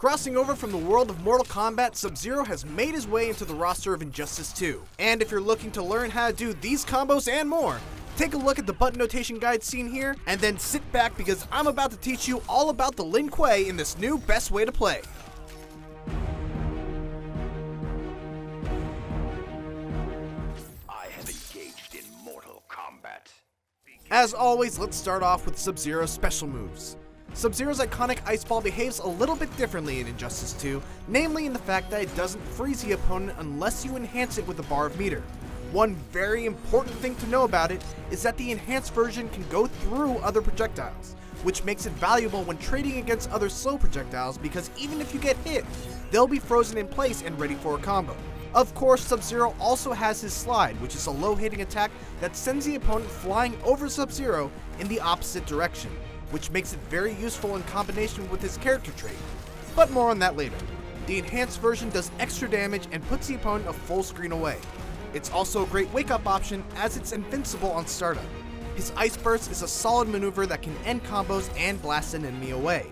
Crossing over from the world of Mortal Kombat, Sub-Zero has made his way into the roster of Injustice 2. And if you're looking to learn how to do these combos and more, take a look at the button notation guide seen here, and then sit back because I'm about to teach you all about the Lin Kuei in this new best way to play. I have engaged in mortal combat. As always, let's start off with Sub-Zero's special moves. Sub-Zero's iconic Ice Ball behaves a little bit differently in Injustice 2, namely in the fact that it doesn't freeze the opponent unless you enhance it with a bar of meter. One very important thing to know about it is that the enhanced version can go through other projectiles, which makes it valuable when trading against other slow projectiles because even if you get hit, they'll be frozen in place and ready for a combo. Of course, Sub-Zero also has his Slide, which is a low-hitting attack that sends the opponent flying over Sub-Zero in the opposite direction, which makes it very useful in combination with his character trait. But more on that later. The enhanced version does extra damage and puts the opponent a full screen away. It's also a great wake-up option as it's invincible on startup. His Ice Burst is a solid maneuver that can end combos and blast an enemy away.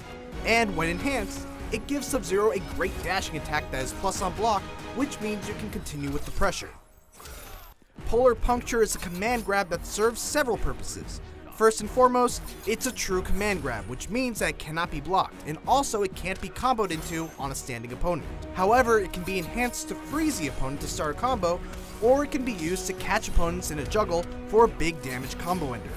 And when enhanced, it gives Sub-Zero a great dashing attack that is plus on block, which means you can continue with the pressure. Polar Puncture is a command grab that serves several purposes. First and foremost, it's a true command grab, which means that it cannot be blocked, and also it can't be comboed into on a standing opponent. However, it can be enhanced to freeze the opponent to start a combo, or it can be used to catch opponents in a juggle for a big damage combo ender.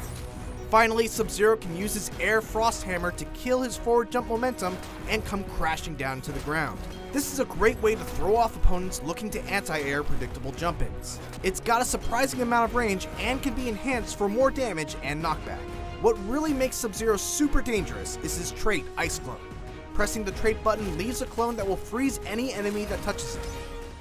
Finally, Sub-Zero can use his Air Frost Hammer to kill his forward jump momentum and come crashing down to the ground. This is a great way to throw off opponents looking to anti-air predictable jump-ins. It's got a surprising amount of range and can be enhanced for more damage and knockback. What really makes Sub-Zero super dangerous is his trait, Ice Clone. Pressing the trait button leaves a clone that will freeze any enemy that touches it.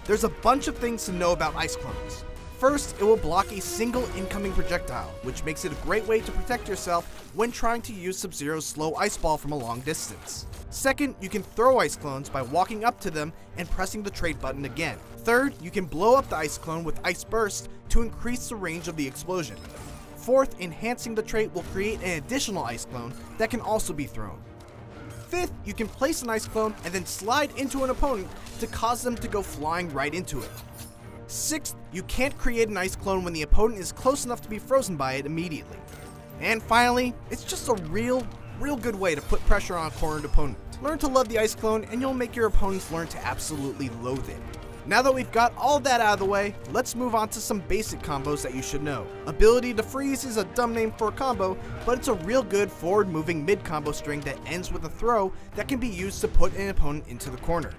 There's a bunch of things to know about Ice Clones. First, it will block a single incoming projectile, which makes it a great way to protect yourself when trying to use Sub-Zero's slow ice ball from a long distance. Second, you can throw ice clones by walking up to them and pressing the trait button again. Third, you can blow up the ice clone with Ice Burst to increase the range of the explosion. Fourth, enhancing the trait will create an additional ice clone that can also be thrown. Fifth, you can place an ice clone and then slide into an opponent to cause them to go flying right into it. Sixth, you can't create an ice clone when the opponent is close enough to be frozen by it immediately. And finally, it's just a real, real good way to put pressure on a cornered opponent. Learn to love the ice clone and you'll make your opponents learn to absolutely loathe it. Now that we've got all that out of the way, let's move on to some basic combos that you should know. Ability to Freeze is a dumb name for a combo, but it's a real good forward moving mid combo string that ends with a throw that can be used to put an opponent into the corner.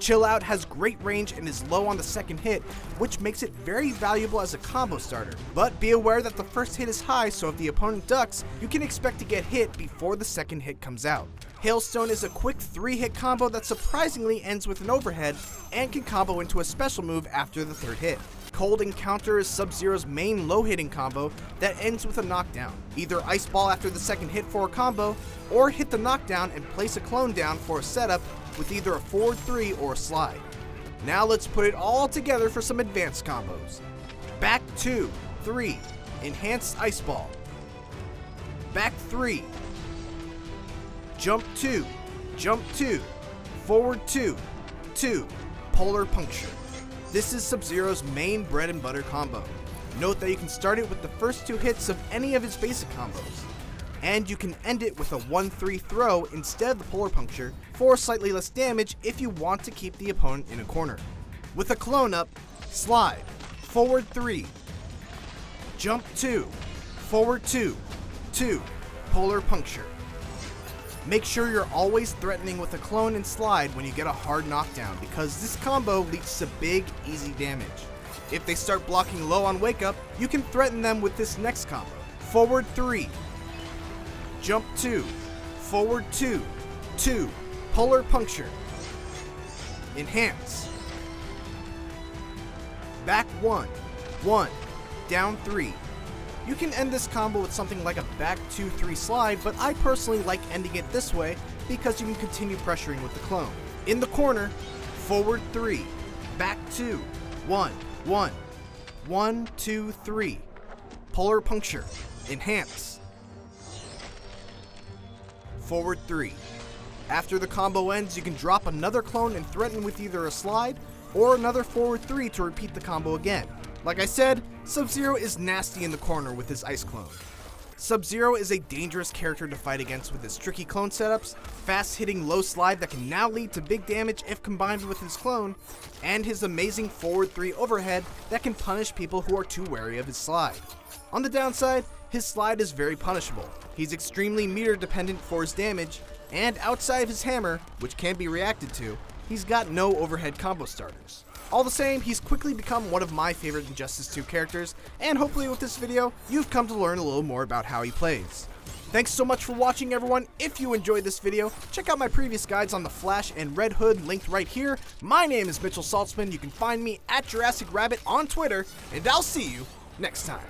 Chill Out has great range and is low on the second hit, which makes it very valuable as a combo starter. But be aware that the first hit is high, so if the opponent ducks, you can expect to get hit before the second hit comes out. Hailstone is a quick 3-hit combo that surprisingly ends with an overhead and can combo into a special move after the third hit. Cold Encounter is Sub-Zero's main low-hitting combo that ends with a knockdown. Either Ice Ball after the second hit for a combo, or hit the knockdown and place a clone down for a setup with either a forward 3 or a slide. Now let's put it all together for some advanced combos. Back 2, 3, Enhanced Ice Ball. Back 3, Jump 2, Jump 2, Forward 2, 2, Polar Puncture. This is Sub-Zero's main bread and butter combo. Note that you can start it with the first two hits of any of his basic combos. And you can end it with a 1-3 throw instead of the Polar Puncture for slightly less damage if you want to keep the opponent in a corner. With a clone up, slide, forward 3, jump 2, forward 2, 2, Polar Puncture. Make sure you're always threatening with a clone and slide when you get a hard knockdown because this combo leads to big, easy damage. If they start blocking low on wake up, you can threaten them with this next combo. Forward 3, jump 2, forward 2, 2, polar puncture, enhance, back 1, 1, down 3, you can end this combo with something like a back 2-3 slide, but I personally like ending it this way because you can continue pressuring with the clone. In the corner, forward 3, back 2, 1, 1, 1, 2, 3, polar puncture, enhance, forward 3, After the combo ends, you can drop another clone and threaten with either a slide or another forward 3 to repeat the combo again. Like I said, Sub-Zero is nasty in the corner with his ice clone. Sub-Zero is a dangerous character to fight against with his tricky clone setups, fast-hitting low slide that can now lead to big damage if combined with his clone, and his amazing forward 3 overhead that can punish people who are too wary of his slide. On the downside, his slide is very punishable. He's extremely meter dependent for his damage, and outside of his hammer, which can be reacted to, he's got no overhead combo starters. All the same, he's quickly become one of my favorite Injustice 2 characters, and hopefully with this video, you've come to learn a little more about how he plays. Thanks so much for watching everyone. If you enjoyed this video, check out my previous guides on the Flash and Red Hood linked right here. My name is Mitchell Saltzman. You can find me at Jurassic Rabbit on Twitter, and I'll see you next time.